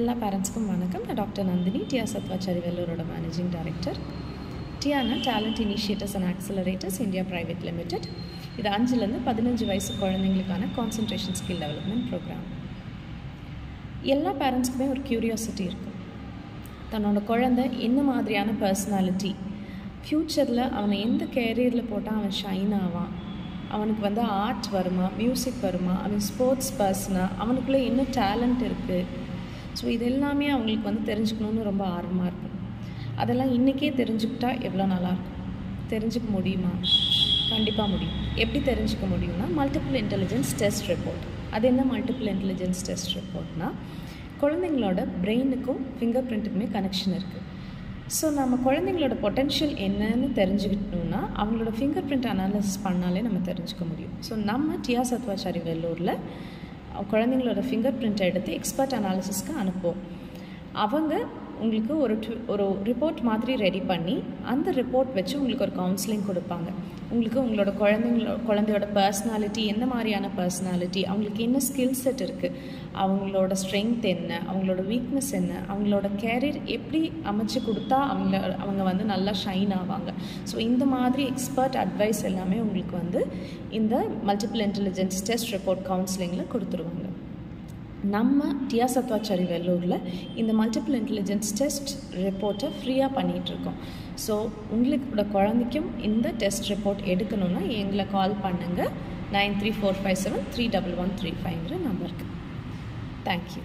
எல்லா பேரண்ட்ஸுக்கும் வணக்கம். நான் doctor Nandini T R Satvachari வெள்ளூரோட managing director Diana talent initiators and accelerators India private limited இது அஞ்சுலேருந்து பதினஞ்சு வயசு குழந்தைங்களுக்கான கான்சன்ட்ரேஷன் ஸ்கில் டெவலப்மெண்ட் ப்ரோக்ராம் எல்லா பேரண்ட்ஸுக்குமே ஒரு க்யூரியாசிட்டி இருக்கும் தன்னோட குழந்தை என்ன மாதிரியான பர்சனாலிட்டி ஃப்யூச்சரில் அவனை எந்த கேரியரில் போட்டால் அவன் ஷைன் ஆவான்? அவனுக்கு வந்து ஆர்ட் வருமா? மியூசிக் வருமா? அவன் ஸ்போர்ட்ஸ் பர்சனாக அவனுக்குள்ளே என்ன டேலண்ட் இருக்குது ஸோ இது எல்லாமே அவங்களுக்கு வந்து தெரிஞ்சுக்கணுன்னு ரொம்ப ஆர்வமாக இருக்கும். அதெல்லாம் இன்றைக்கே தெரிஞ்சுக்கிட்டா எவ்வளோ நல்லாயிருக்கும் தெரிஞ்சுக்க முடியுமா? கண்டிப்பாக முடியும். எப்படி தெரிஞ்சுக்க முடியும்னா மல்டிபிள் இன்டெலிஜென்ஸ் டெஸ்ட் ரிப்போர்ட் அது என்ன மல்டிபிள் இன்டெலிஜென்ஸ் டெஸ்ட் ரிப்போர்ட்னா குழந்தைங்களோட பிரெயினுக்கும் ஃபிங்கர் பிரிண்ட்டுக்குமே கனெக்ஷன் இருக்குது ஸோ நம்ம குழந்தைங்களோட பொட்டென்ஷியல் என்னன்னு தெரிஞ்சுக்கிட்டோம்னா அவங்களோட ஃபிங்கர் பிரிண்ட் அனாலிசிஸ் பண்ணாலே நம்ம தெரிஞ்சுக்க முடியும். ஸோ நம்ம டிஆர் சத்வாச்சாரி வெள்ளூரில் குழந்தைங்களோட ஃபிங்கர் பிரிண்ட் எடுத்து எக்ஸ்பர்ட் அனாலிசிஸ்க்கு அனுப்புவோம். அவங்க உங்களுக்கு ஒரு ஒரு ரிப்போர்ட் மாதிரி ரெடி பண்ணி அந்த ரிப்போர்ட் வச்சு உங்களுக்கு ஒரு கவுன்சிலிங் கொடுப்பாங்க. உங்களுக்கு உங்களோட குழந்தைங்களோட குழந்தையோட பர்சனாலிட்டி எந்த மாதிரியான பர்சனாலிட்டி அவங்களுக்கு என்ன ஸ்கில் செட் இருக்குது அவங்களோட ஸ்ட்ரென்த் என்ன அவங்களோட வீக்னஸ் என்ன அவங்களோட கேரியர் எப்படி அமைச்சு கொடுத்தா அவங்க அவங்க வந்து நல்லா ஷைன் ஆவாங்க. ஸோ இந்த மாதிரி எக்ஸ்பர்ட் அட்வைஸ் எல்லாமே உங்களுக்கு வந்து இந்த மல்டிபிள் இன்டெலிஜென்ஸ் டெஸ்ட் ரிப்போர்ட் கவுன்சிலிங்கில் கொடுத்துருவாங்க. நம்ம டியா சத்வாச்சாரி வெள்ளூரில் இந்த மல்டிபிள் இன்டெலிஜென்ஸ் டெஸ்ட் ரிப்போர்ட்டை ஃப்ரீயாக பண்ணிகிட்ருக்கோம் ஸோ உங்களோட குழந்தைக்கும் இந்த டெஸ்ட் ரிப்போர்ட் எடுக்கணும்னா எங்களை கால் பண்ணுங்கள் nine three four five seven three double one three ஃபைவ்ங்கிற நம்பருக்கு தேங்க்யூ